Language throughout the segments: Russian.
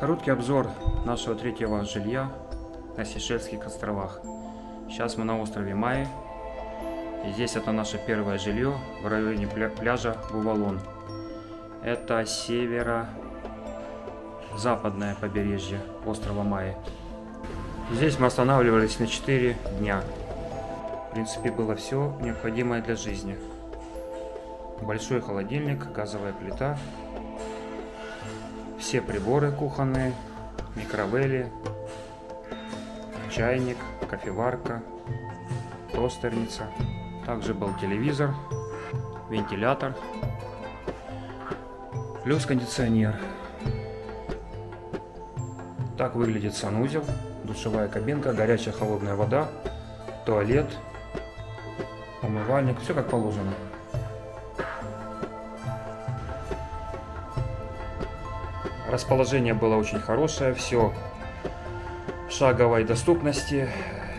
Короткий обзор нашего третьего жилья на Сейшельских островах. Сейчас мы на острове Майи. Здесь это наше первое жилье в районе пляжа Бувалон. Это северо-западное побережье острова Майи. Здесь мы останавливались на 4 дня. В принципе, было все необходимое для жизни. Большой холодильник, газовая плита, все приборы кухонные, микровели, чайник, кофеварка, тостерница. Также был телевизор, вентилятор, плюс кондиционер. Так выглядит санузел, душевая кабинка, горячая холодная вода, туалет, умывальник, все как положено. Расположение было очень хорошее, все в шаговой доступности.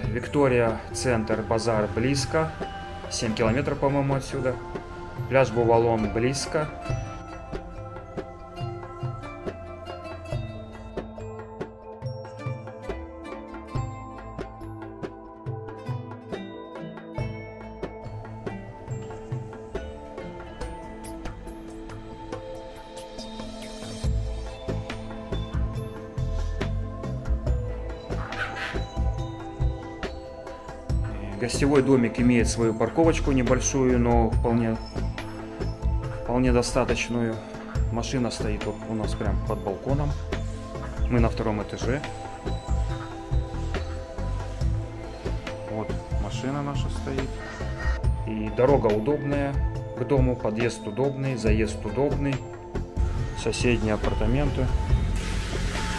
Виктория, центр, базар близко, 7 километров, по-моему, отсюда. Пляж Бувалон близко. Гостевой домик имеет свою парковочку небольшую, но вполне, вполне достаточную. Машина стоит вот у нас прям под балконом. Мы на втором этаже. Вот машина наша стоит. И дорога удобная к дому, подъезд удобный, заезд удобный. Соседние апартаменты.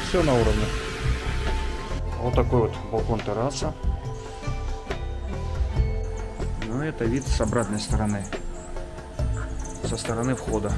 Все на уровне. Вот такой вот балкон Но это вид с обратной стороны, со стороны входа.